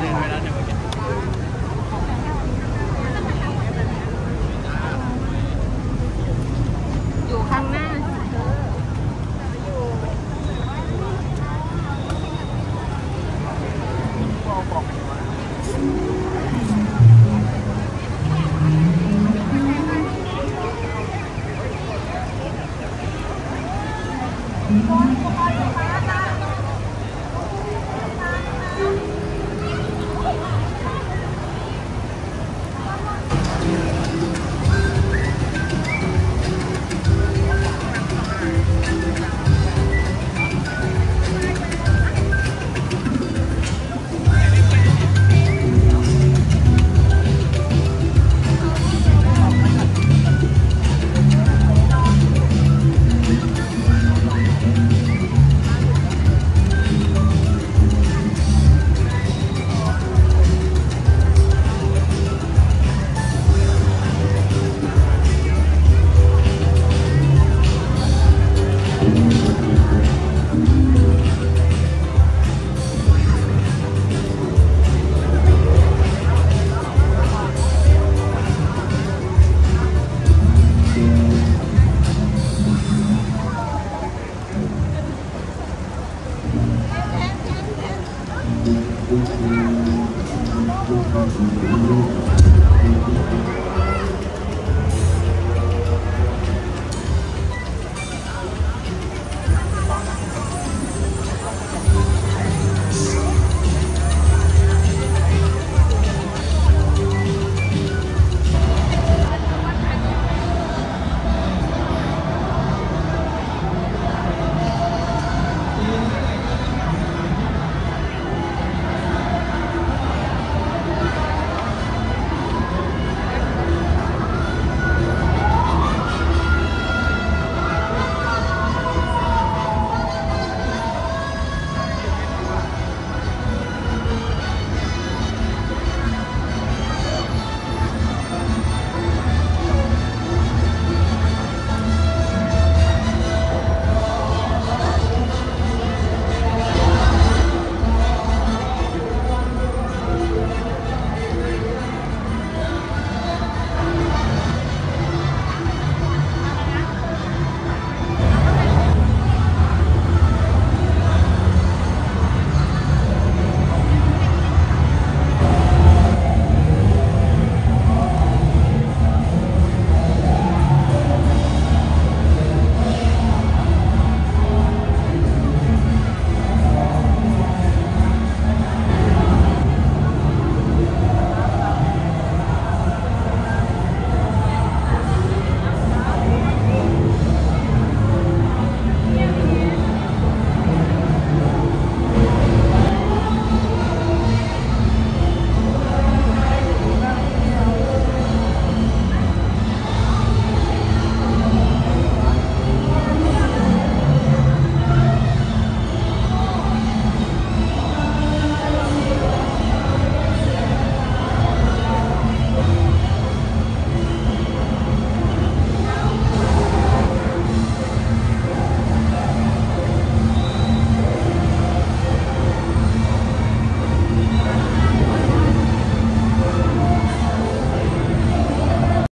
del verano. Thank